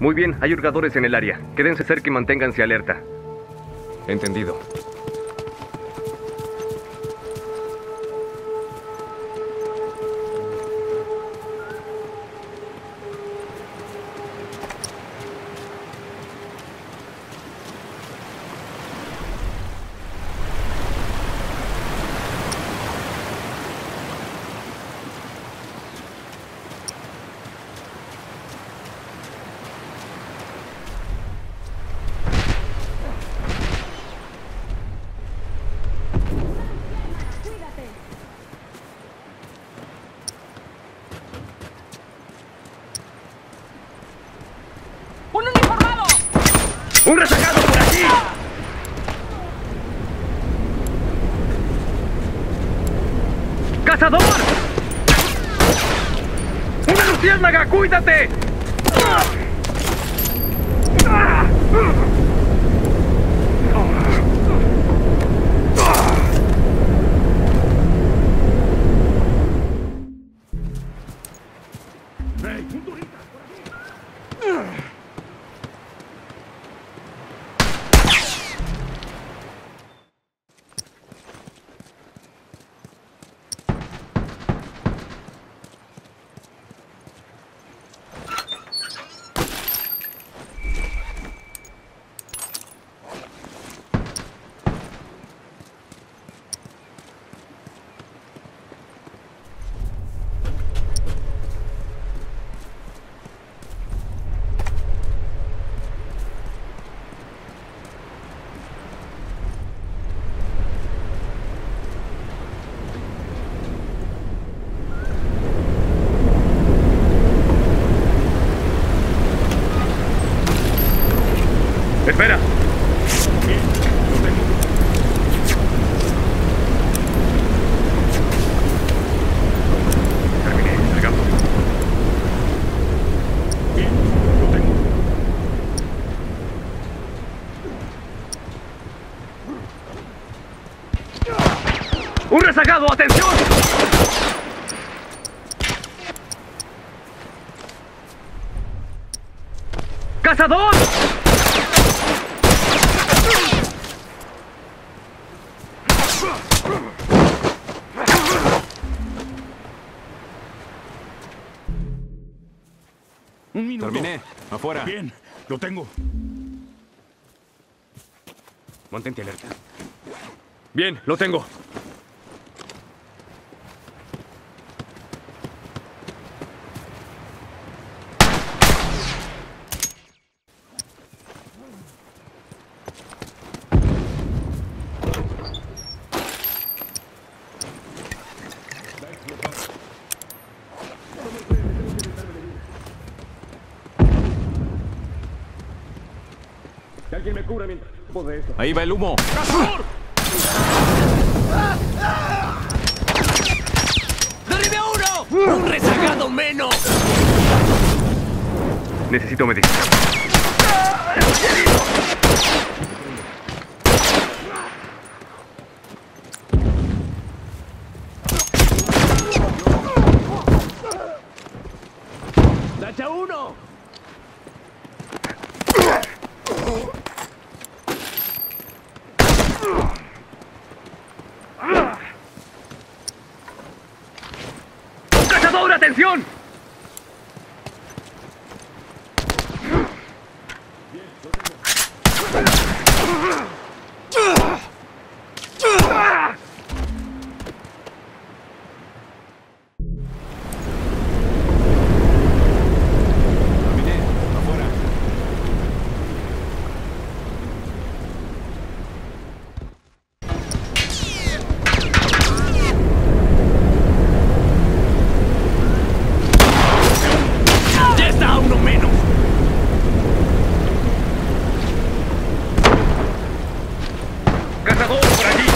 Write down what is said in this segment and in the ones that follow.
Muy bien, hay hurgadores en el área. Quédense cerca y manténganse alerta. Entendido. ¡Un rezagado por aquí! ¡Cazador! ¡Una luciérnaga! ¡Cuídate! Salgamos. ¡Un rezagado! ¡Atención! ¡Cazador! Un minuto. Terminé. Afuera. Bien, lo tengo. Mantente alerta. Bien, lo tengo. Alguien me cubra mientras de eso. Ahí va el humo. ¡Derribe a uno! ¡Un rezagado menos! Necesito medicina. ¡Dacha uno! ¡Cazador, atención! Terminé. Afuera. ¡Ya está uno menos! ¡Cazador, por allí!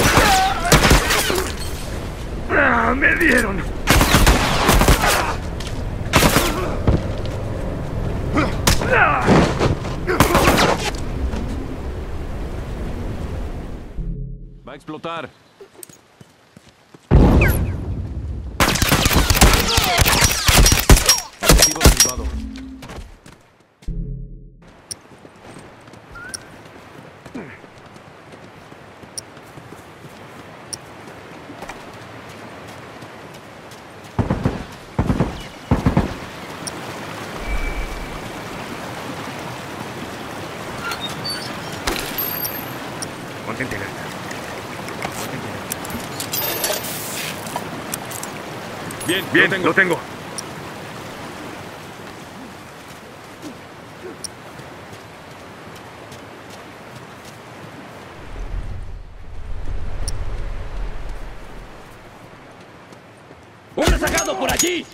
¡Ah, ¡Me dieron! Va a explotar. Bien, Bien, lo tengo. lo tengo. ¡Un rezagado por allí!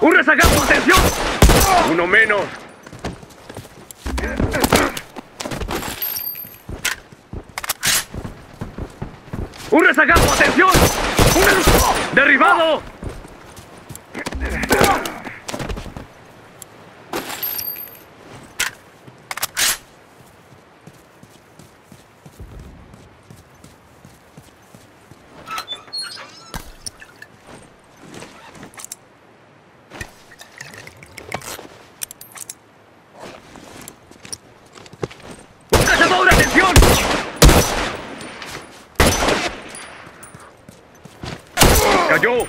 ¡Un rezagado! ¡Atención! Uno menos. ¡Un rezagado! ¡Atención! ¡Un derribado! 作業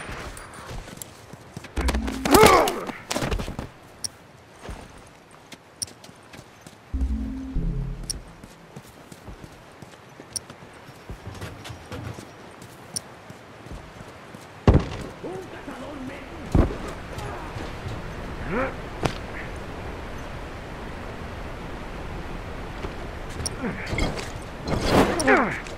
うん。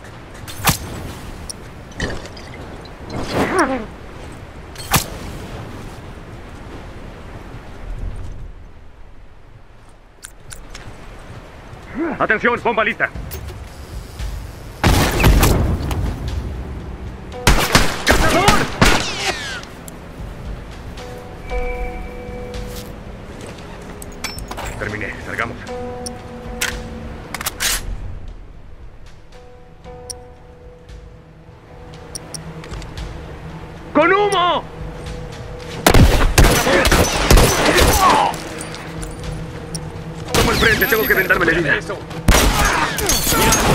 ¡Atención! ¡Bomba lista! ¡Cazador! Terminé. Salgamos. El frente, tengo que vendarme la herida.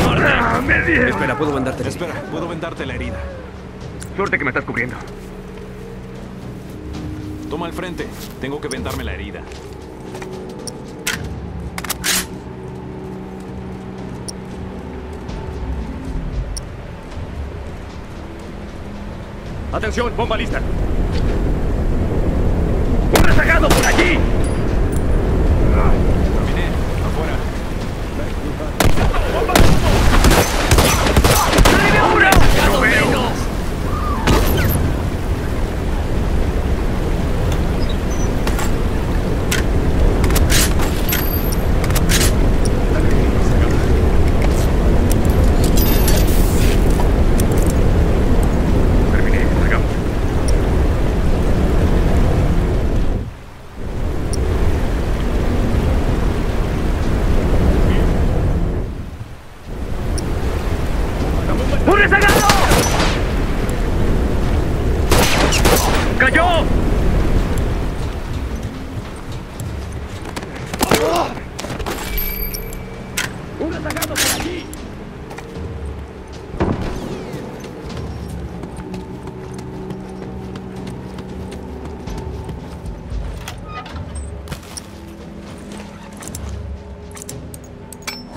¡Ah, ¡Me dieron! Espera, puedo mandarte. Espera, puedo vendarte la herida. Suerte que me estás cubriendo. Toma el frente. Tengo que vendarme la herida. ¡Atención! ¡Bomba lista! ¡Un rezagado por allí!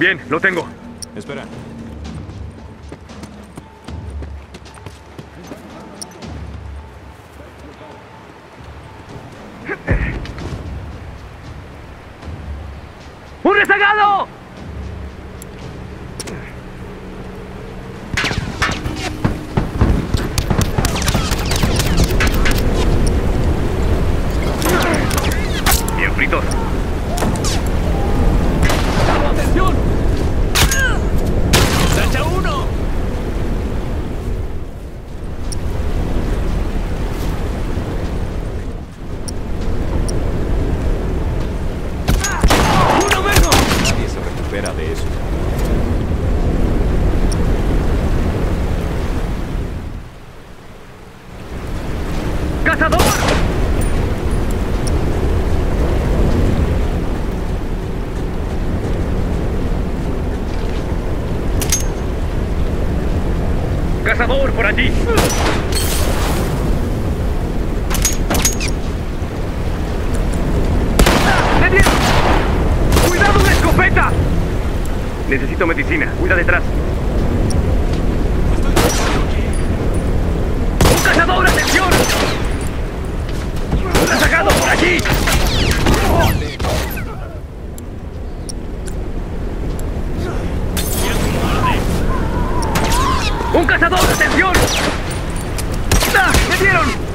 Bien, lo tengo. Espera. ¡Un rezagado! Bien fritos. ¡Atención! ¡Tacha uno! ¡Uno menos! Nadie se recupera de eso. ¡Cazador! ¡Cazador por allí! ¡Me dieron! ¡Cuidado, una escopeta! Necesito medicina. Cuida detrás. ¡Un cazador! ¡Atención! ¡Ah! ¡Me dieron!